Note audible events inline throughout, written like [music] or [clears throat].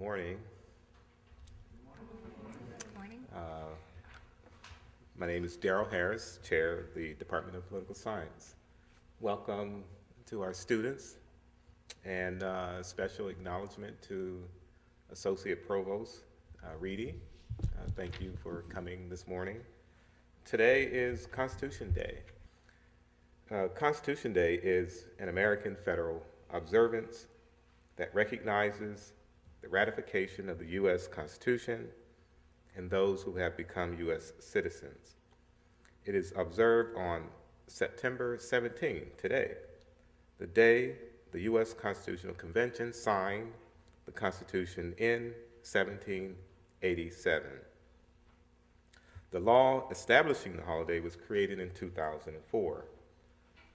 morning. Good morning. Uh, My name is Daryl Harris, Chair of the Department of Political Science. Welcome to our students, and uh, special acknowledgement to Associate Provost uh, Reedy. Uh, Thank you for coming this morning. Today is Constitution Day. Uh, Constitution Day is an American federal observance that recognizes the ratification of the U.S. Constitution and those who have become U.S. citizens. It is observed on September 17, today, the day the U.S. Constitutional Convention signed the Constitution in 1787. The law establishing the holiday was created in 2004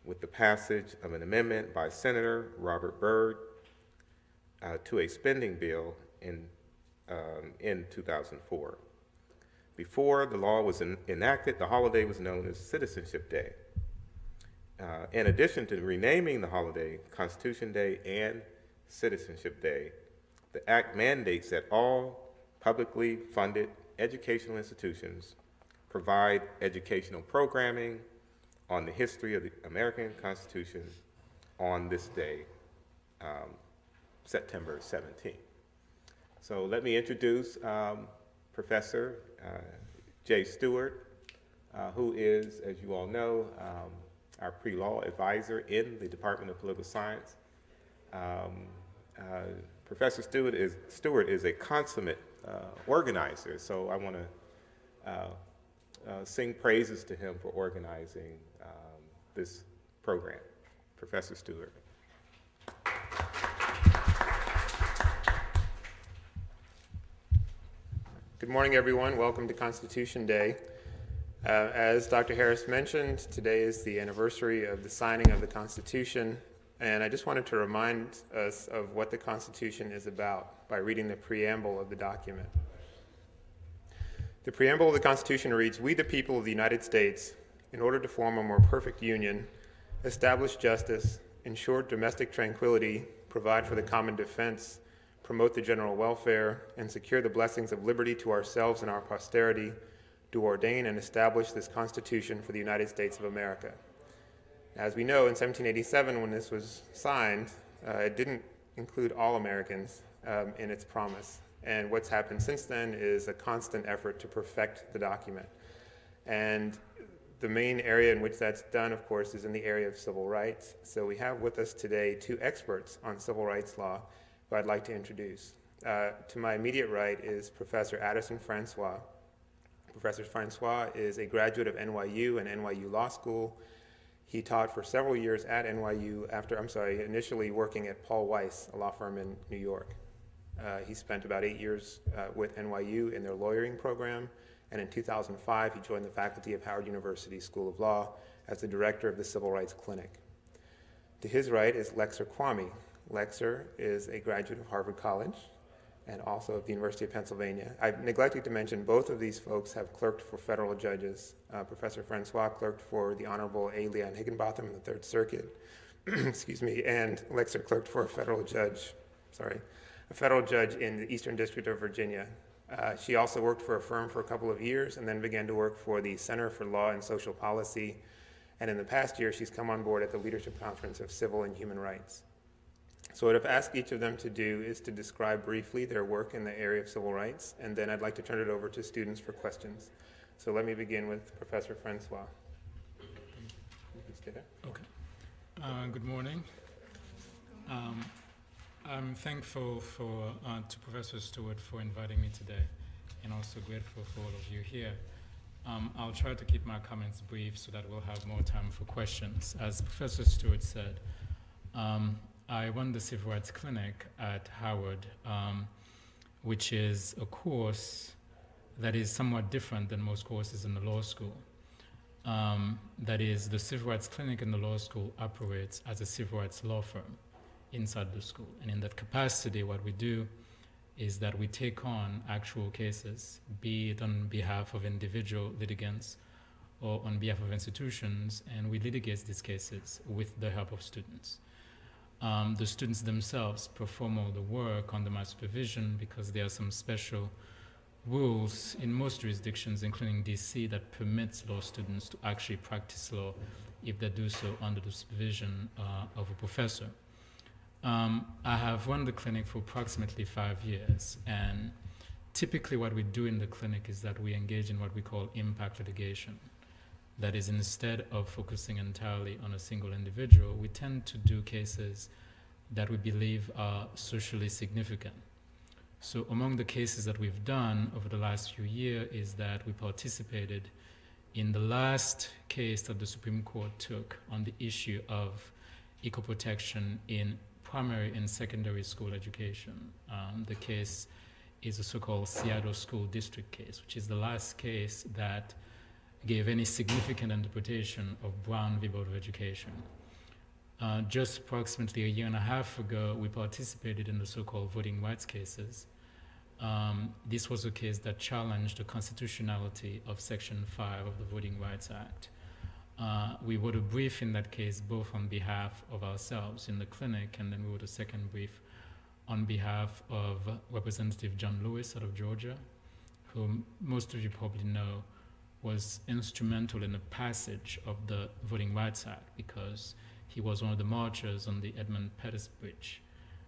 with the passage of an amendment by Senator Robert Byrd uh, to a spending bill in, um, in 2004. Before the law was en- enacted, the holiday was known as Citizenship Day. Uh, in addition to renaming the holiday Constitution Day and Citizenship Day, the Act mandates that all publicly funded educational institutions provide educational programming on the history of the American Constitution on this day, um, September 17th. So let me introduce um, Professor uh, Jay Stewart, uh, who is, as you all know, um, our pre-law advisor in the Department of Political Science. Um, uh, Professor Stewart is, Stewart is a consummate uh, organizer, so I want to uh, uh, sing praises to him for organizing um, this program. Professor Stewart. Good morning, everyone. Welcome to Constitution Day. Uh, as Dr. Harris mentioned, today is the anniversary of the signing of the Constitution, and I just wanted to remind us of what the Constitution is about by reading the preamble of the document. The preamble of the Constitution reads We, the people of the United States, in order to form a more perfect union, establish justice, ensure domestic tranquility, provide for the common defense, promote the general welfare, and secure the blessings of liberty to ourselves and our posterity, do ordain and establish this Constitution for the United States of America. As we know, in 1787, when this was signed, uh, it didn't include all Americans um, in its promise. And what's happened since then is a constant effort to perfect the document. And the main area in which that's done, of course, is in the area of civil rights. So we have with us today two experts on civil rights law who I'd like to introduce. Uh, to my immediate right is Professor Aderson Francois. Professor Francois is a graduate of NYU and NYU Law School. He taught for several years at NYU after, I'm sorry, initially working at Paul Weiss, a law firm in New York. Uh, he spent about eight years uh, with NYU in their lawyering program, and in 2005 he joined the faculty of Howard University School of Law as the director of the Civil Rights Clinic. To his right is Lexer Quamie. Lexer is a graduate of Harvard College and also of the University of Pennsylvania. I've neglected to mention both of these folks have clerked for federal judges. Uh, Professor Francois clerked for the Honorable A. Leon Higginbotham in the Third Circuit, [clears throat] excuse me, and Lexer clerked for a federal judge, sorry, a federal judge in the Eastern District of Virginia. Uh, she also worked for a firm for a couple of years and then began to work for the Center for Law and Social Policy. And in the past year, she's come on board at the Leadership Conference of Civil and Human Rights. So what I've asked each of them to do is to describe briefly their work in the area of civil rights, and then I'd like to turn it over to students for questions. So let me begin with Professor Francois. Okay. Uh, good morning. Um, I'm thankful for, uh, to Professor Stewart for inviting me today, and also grateful for all of you here. Um, I'll try to keep my comments brief so that we'll have more time for questions. As Professor Stewart said, um, I run the Civil Rights Clinic at Howard, um, which is a course that is somewhat different than most courses in the law school. Um, that is, the Civil Rights Clinic in the law school operates as a civil rights law firm inside the school. And in that capacity, what we do is that we take on actual cases, be it on behalf of individual litigants or on behalf of institutions, and we litigate these cases with the help of students. Um, the students themselves perform all the work under my supervision because there are some special rules in most jurisdictions, including DC, that permits law students to actually practice law if they do so under the supervision uh, of a professor. Um, I have run the clinic for approximately five years, and typically what we do in the clinic is that we engage in what we call impact litigation. That is, instead of focusing entirely on a single individual, we tend to do cases that we believe are socially significant. So, among the cases that we've done over the last few years is that we participated in the last case that the Supreme Court took on the issue of equal protection in primary and secondary school education. Um, the case is a so-called Seattle School District case, which is the last case that gave any significant interpretation of Brown v. Board of Education. Uh, just approximately a year and a half ago, we participated in the so-called voting rights cases. Um, this was a case that challenged the constitutionality of Section 5 of the Voting Rights Act. Uh, we wrote a brief in that case, both on behalf of ourselves in the clinic, and then we wrote a second brief on behalf of Representative John Lewis out of Georgia, whom most of you probably know was instrumental in the passage of the Voting Rights Act because he was one of the marchers on the Edmund Pettus Bridge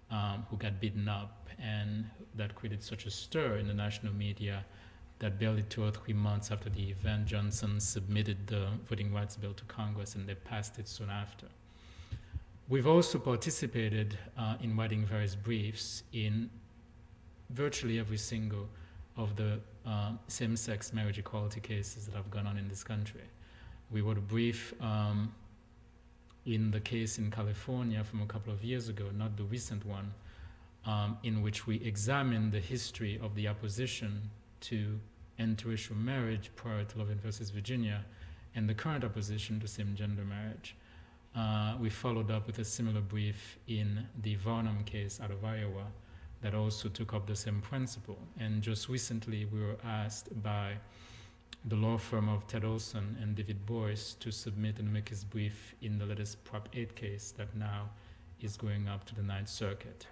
um, who got beaten up, and that created such a stir in the national media that barely two or three months after the event, Johnson submitted the voting rights bill to Congress and they passed it soon after. We've also participated uh, in writing various briefs in virtually every single of the uh, same-sex marriage equality cases that have gone on in this country. We wrote a brief um, in the case in California from a couple of years ago, not the recent one, um, in which we examined the history of the opposition to interracial marriage prior to Loving versus Virginia and the current opposition to same-gender marriage. Uh, we followed up with a similar brief in the Varnum case out of Iowa that also took up the same principle. And just recently, we were asked by the law firm of Ted Olson and David Boies to submit an amicus brief in the latest Prop 8 case that now is going up to the Ninth Circuit.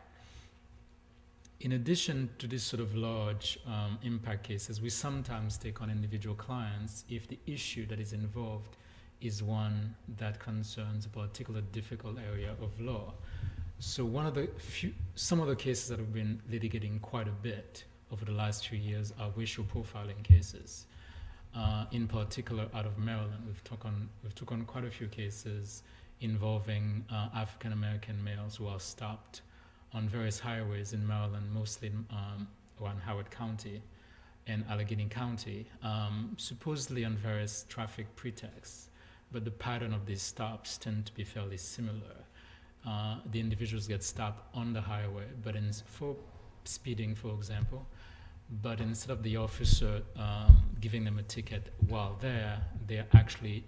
In addition to this sort of large um, impact cases, we sometimes take on individual clients if the issue that is involved is one that concerns a particular difficult area of law. So one of the few, some of the cases that have been litigating quite a bit over the last few years are racial profiling cases. Uh, in particular, out of Maryland, we've took on we've took on quite a few cases involving uh, African American males who are stopped on various highways in Maryland, mostly um, around Howard County and Allegany County, um, supposedly on various traffic pretexts but the pattern of these stops tend to be fairly similar. Uh, the individuals get stopped on the highway, but in, for speeding, for example, but instead of the officer um, giving them a ticket while there, they're actually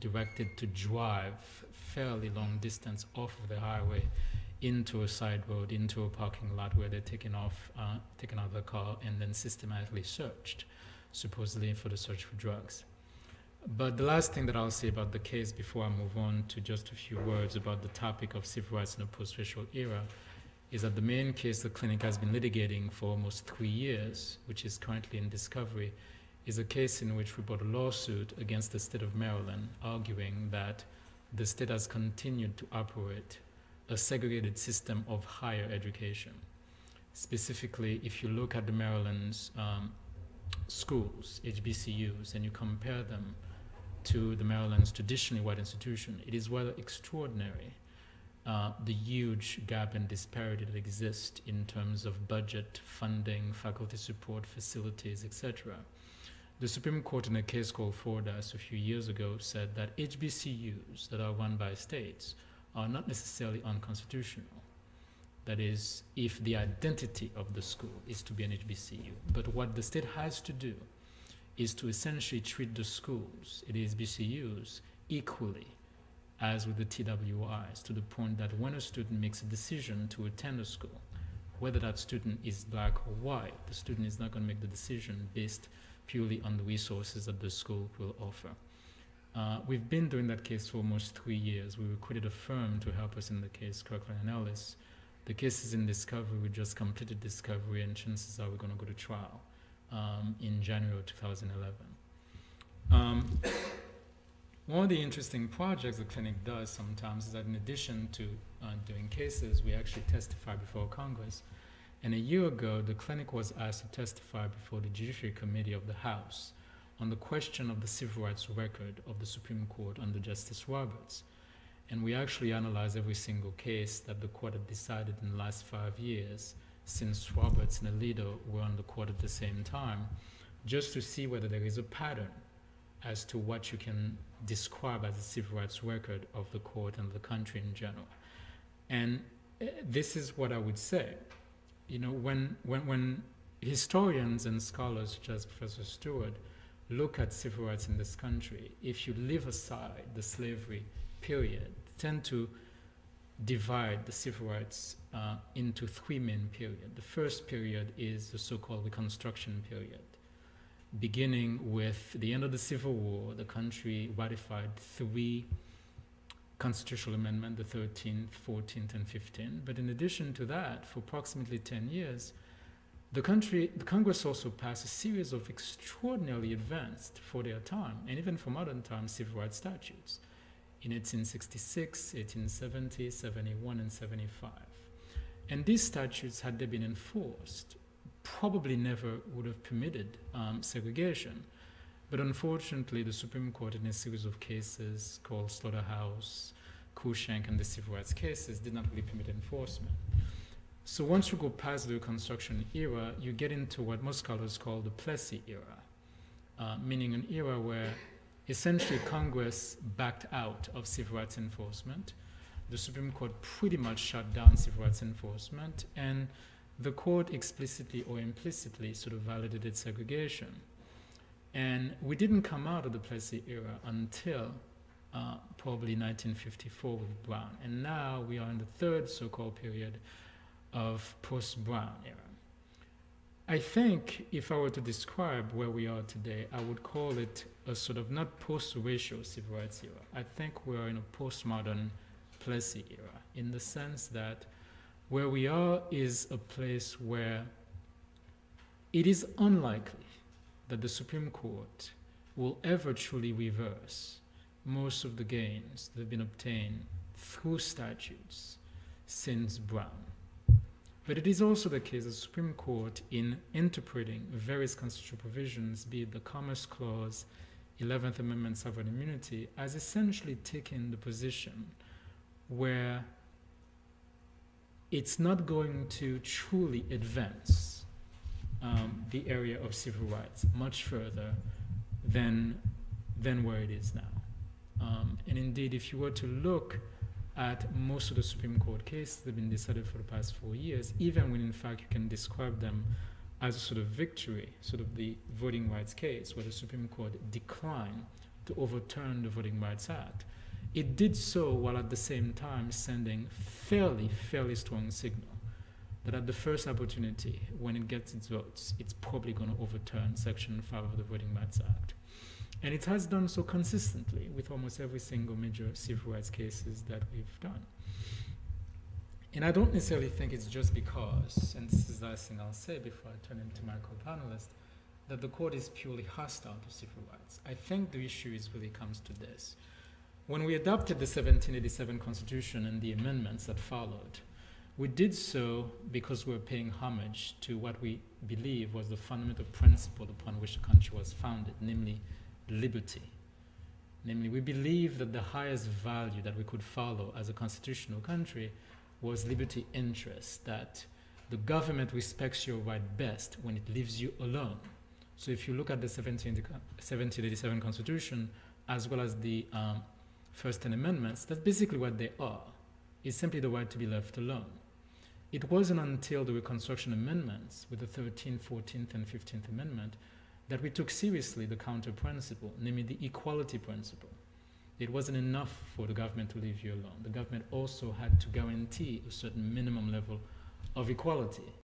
directed to drive fairly long distance off of the highway into a side road, into a parking lot where they're taken off, uh, taken out of the car, and then systematically searched, supposedly for the search for drugs. But the last thing that I'll say about the case before I move on to just a few words about the topic of civil rights in a post-racial era is that the main case the clinic has been litigating for almost three years, which is currently in discovery, is a case in which we brought a lawsuit against the state of Maryland, arguing that the state has continued to operate a segregated system of higher education. Specifically, if you look at the Maryland's um, schools, HBCUs, and you compare them to the Maryland's traditionally white institution, it is rather extraordinary uh, the huge gap and disparity that exists in terms of budget, funding, faculty support, facilities, etc. The Supreme Court, in a case called Fordyce a few years ago, said that HBCUs that are run by states are not necessarily unconstitutional. That is, if the identity of the school is to be an HBCU. But what the state has to do is to essentially treat the schools, it is BCUs, equally as with the TWIs, to the point that when a student makes a decision to attend a school, whether that student is black or white, the student is not going to make the decision based purely on the resources that the school will offer. Uh, we've been doing that case for almost three years. We recruited a firm to help us in the case, Kirkland and Ellis. The case is in discovery. We just completed discovery, and chances are we're going to go to trial um, in January of 2011. Um, one of the interesting projects the clinic does sometimes is that in addition to uh, doing cases, we actually testify before Congress. And a year ago, the clinic was asked to testify before the Judiciary Committee of the House on the question of the civil rights record of the Supreme Court under Justice Roberts. And we actually analyzed every single case that the court had decided in the last five years since Roberts and Alito were on the court at the same time, just to see whether there is a pattern as to what you can describe as a civil rights record of the court and the country in general. And uh, this is what I would say. You know, when, when, when historians and scholars such as Professor Stewart look at civil rights in this country, if you leave aside the slavery period, tend to divide the civil rights uh, into three main periods. The first period is the so-called Reconstruction period. Beginning with the end of the Civil War, the country ratified three constitutional amendments, the 13th, 14th, and 15th. But in addition to that, for approximately 10 years, the country, the Congress also passed a series of extraordinarily advanced, for their time, and even for modern times, civil rights statutes in 1866, 1870, 71, and 75. And these statutes, had they been enforced, probably never would have permitted um, segregation. But unfortunately, the Supreme Court, in a series of cases called Slaughterhouse, Cruikshank, and the civil rights cases, did not really permit enforcement. So once you go past the Reconstruction era, you get into what most scholars call the Plessy era, uh, meaning an era where essentially Congress backed out of civil rights enforcement. The Supreme Court pretty much shut down civil rights enforcement, and the court explicitly or implicitly sort of validated segregation. And we didn't come out of the Plessy era until uh, probably 1954 with Brown. And now we are in the third so called period of post Brown era. I think if I were to describe where we are today, I would call it a sort of not post-racial civil rights era. I think we're in a postmodern Plessy era in the sense that where we are is a place where it is unlikely that the Supreme Court will ever truly reverse most of the gains that have been obtained through statutes since Brown. But it is also the case that the Supreme Court, in interpreting various constitutional provisions, be it the Commerce Clause, 11th Amendment sovereign immunity, has essentially taken the position where it's not going to truly advance um, the area of civil rights much further than, than where it is now. Um, and indeed, if you were to look at most of the Supreme Court cases that have been decided for the past four years, even when in fact you can describe them as a sort of victory, sort of the Voting Rights case, where the Supreme Court declined to overturn the Voting Rights Act. It did so while at the same time sending fairly, fairly strong signal that at the first opportunity, when it gets its votes, it's probably going to overturn Section 5 of the Voting Rights Act. And it has done so consistently with almost every single major civil rights cases that we've done. And I don't necessarily think it's just because, and this is the last thing I'll say before I turn into my co-panelist, that the court is purely hostile to civil rights. I think the issue is really comes to this. When we adopted the 1787 Constitution and the amendments that followed, we did so because we were paying homage to what we believe was the fundamental principle upon which the country was founded, namely liberty. Namely, we believe that the highest value that we could follow as a constitutional country was liberty interest, that the government respects your right best when it leaves you alone. So if you look at the 1787 Constitution, as well as the um, first 10 amendments, that's basically what they are. It's simply the right to be left alone. It wasn't until the Reconstruction Amendments, with the 13th, 14th, and 15th Amendment, that we took seriously the counter principle, namely the equality principle. It wasn't enough for the government to leave you alone. The government also had to guarantee a certain minimum level of equality.